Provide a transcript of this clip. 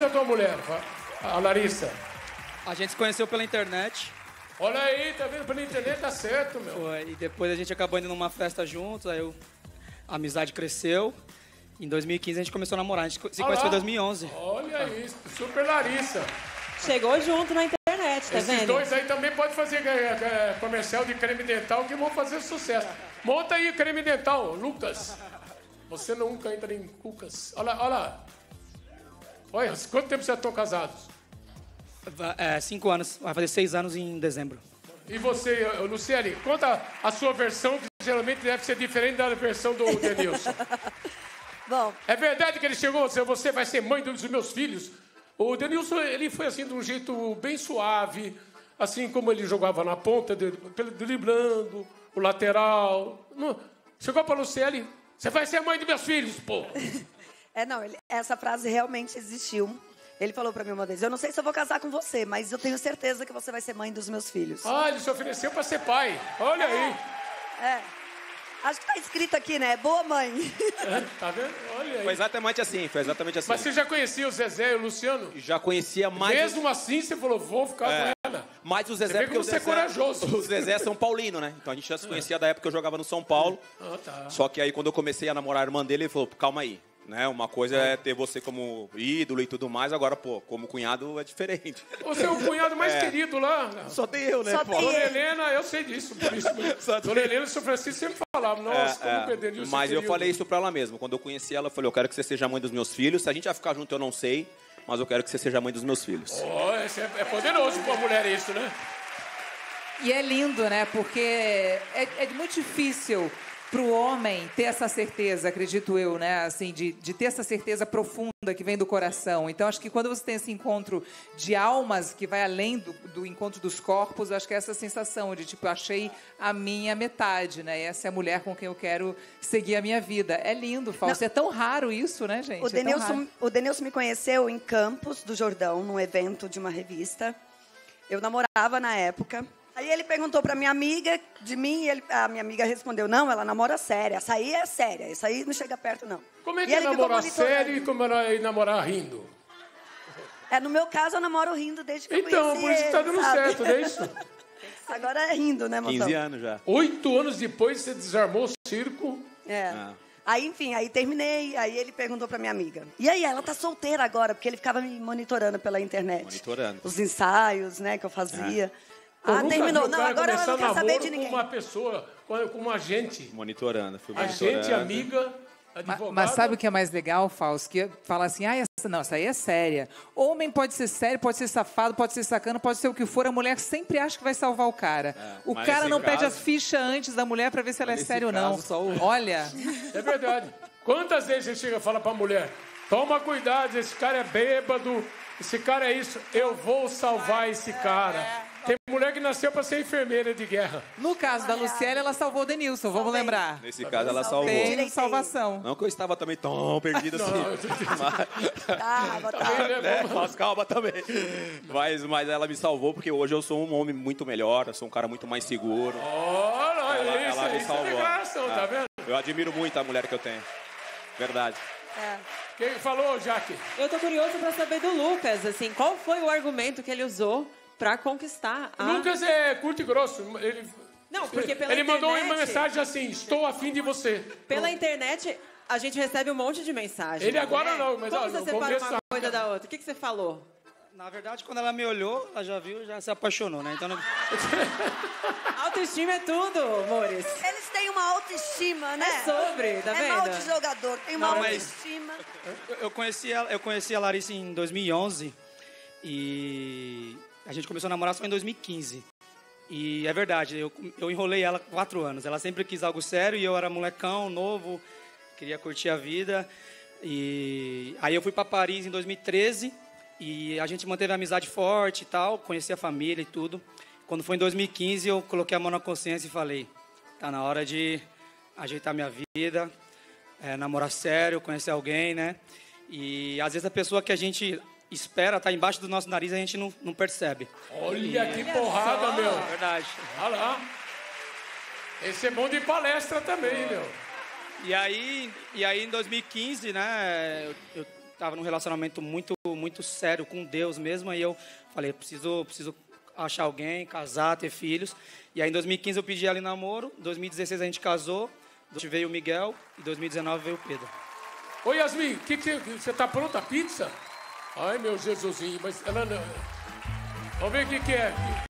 a tua mulher, a Larissa? A gente se conheceu pela internet. Olha aí, tá vendo? Pela internet tá certo, meu. Foi, e depois a gente acabou indo numa festa juntos, aí eu, a amizade cresceu. Em 2015 a gente começou a namorar, a gente se conheceu em 2011. Olha isso, super Larissa. Chegou junto na internet, tá Esses vendo? dois aí também podem fazer é, é, comercial de creme dental que vão fazer sucesso. Monta aí creme dental, Lucas. Você nunca entra em cucas. Olha, olha. Olha, quanto tempo vocês estão casados? É, cinco anos, vai fazer seis anos em dezembro. E você, Luciane, conta a sua versão, que geralmente deve ser diferente da versão do Denilson. Bom. É verdade que ele chegou e disse, você vai ser mãe dos meus filhos? O Denilson, ele foi assim de um jeito bem suave, assim como ele jogava na ponta, driblando, o lateral. Chegou para Luciane, você vai ser mãe dos meus filhos, pô. É, não, ele, essa frase realmente existiu. Ele falou para mim uma vez: Eu não sei se eu vou casar com você, mas eu tenho certeza que você vai ser mãe dos meus filhos. Ah, ele se ofereceu para ser pai. Olha é, aí. É. Acho que tá escrito aqui, né? Boa mãe. É, tá vendo? Olha aí. Foi exatamente assim, foi exatamente assim. Mas você já conhecia o Zezé e o Luciano? Já conhecia mais. Mesmo assim, você falou, vou ficar é. com ela. Mas o Zezé, você porque o você Zezé, é corajoso. O Zezé é São Paulino, né? Então a gente já se conhecia da época que eu jogava no São Paulo. Ah, tá. Só que aí quando eu comecei a namorar a irmã dele, ele falou, calma aí. Né? Uma coisa é ter você como ídolo e tudo mais, agora, pô, como cunhado é diferente. Você é o cunhado mais é. querido lá. Só tem eu, né? Só pô? tem Dona Helena, eu sei disso. Por isso Dona Helena e o Francisco sempre falavam, nossa, é, como perder isso. Mas eu falei isso pra ela mesmo. Quando eu conheci ela, eu falei, eu quero que você seja mãe dos meus filhos. Se a gente vai ficar junto, eu não sei, mas eu quero que você seja mãe dos meus filhos. Oh, esse é, é poderoso pra mulher isso, né? E é lindo, né? Porque é, é muito difícil para o homem ter essa certeza, acredito eu, né? Assim, de, de ter essa certeza profunda que vem do coração. Então, acho que quando você tem esse encontro de almas que vai além do, do encontro dos corpos, acho que é essa sensação de, tipo, achei a minha metade, né? Essa é a mulher com quem eu quero seguir a minha vida. É lindo, Fausto. É tão raro isso, né, gente? O é Denilson, o Denilson me conheceu em Campos do Jordão, num evento de uma revista. Eu namorava na época. Aí ele perguntou para minha amiga de mim e ele, a minha amiga respondeu: não, ela namora séria. Essa aí é séria, essa aí não chega perto, não. Como é que é namorar sério e como é namorar rindo? É, no meu caso, eu namoro rindo desde que então, eu conheci por isso que tá dando sabe? certo, não é isso? Agora é rindo, né, moção? 15 anos já. Oito anos depois você desarmou o circo. É. Ah. Aí, enfim, aí terminei, aí ele perguntou pra minha amiga. E aí, ela tá solteira agora, porque ele ficava me monitorando pela internet. Monitorando. Os ensaios, né, que eu fazia. Ah, terminou. Não, agora ela não quer saber de ninguém. com uma pessoa, com uma agente. Monitorando. Fui monitorando. Agente, amiga, advogada. Mas, sabe o que é mais legal, Fausto? Que fala assim, ah, essa, não, essa aí é séria. Homem pode ser sério, pode ser safado, pode ser sacano, pode ser o que for. A mulher sempre acha que vai salvar o cara. É, o cara não caso, pede as fichas antes da mulher para ver se ela é séria ou não. O... Olha. É verdade. Quantas vezes você chega e fala pra mulher, toma cuidado, esse cara é bêbado, esse cara é isso, eu vou salvar esse cara. Tem mulher que nasceu para ser enfermeira de guerra. No caso da Luciele, ela salvou o Denilson, vamos lembrar. Nesse caso, ela salvou. Tem salvação. Não que eu estava também tão perdido assim. Tava, tava. Né? Mas calma também. Mas, mas ela me salvou porque hoje eu sou um homem muito melhor, eu sou um cara muito mais seguro. Olha ela, isso, ela me isso salvou. é tá vendo? Eu admiro muito a mulher que eu tenho. Verdade. É. Quem falou, Jaque? Eu tô curioso para saber do Lucas, assim, qual foi o argumento que ele usou para conquistar a... Lucas é curto e grosso. Ele, não, porque pela Ele internet, mandou uma mensagem assim, estou afim de você. Pela internet, a gente recebe um monte de mensagem. Ele agora né? não, mas Como ó, você separa uma coisa da outra? O que, que você falou? Na verdade, quando ela me olhou, ela já viu, já se apaixonou, né? Então, não... Autoestima é tudo, amores. Eles têm uma autoestima, né? É sobre, tá é vendo? mal de jogador, tem uma Não, mas- autoestima. Eu, eu conheci ela, eu conheci a Larissa em 2011 e a gente começou a namorar só em 2015. E é verdade, eu, eu enrolei ela quatro anos. Ela sempre quis algo sério e eu era molecão, novo, queria curtir a vida. E aí eu fui para Paris em 2013 e a gente manteve a amizade forte e tal, conheci a família e tudo. Quando foi em 2015 eu coloquei a mão na consciência e falei, tá na hora de ajeitar minha vida, é, namorar sério, conhecer alguém, né? E às vezes a pessoa que a gente espera tá embaixo do nosso nariz e a gente não, não percebe. Olha que porrada, meu. Verdade. Olha lá. Esse é bom de palestra também, meu. E aí, e aí em 2015, né, eu, eu estava num relacionamento muito, muito sério com Deus mesmo. Aí eu falei, preciso, preciso achar alguém, casar, ter filhos. E aí em 2015 eu pedi ela em namoro. Em 2016 a gente casou. Veio o Miguel. Em 2019 veio o Pedro. Oi, Yasmin, que que você, você tá pronta a pizza? Ai, meu Jesusinho, mas ela não... Vamos ver o que, que é.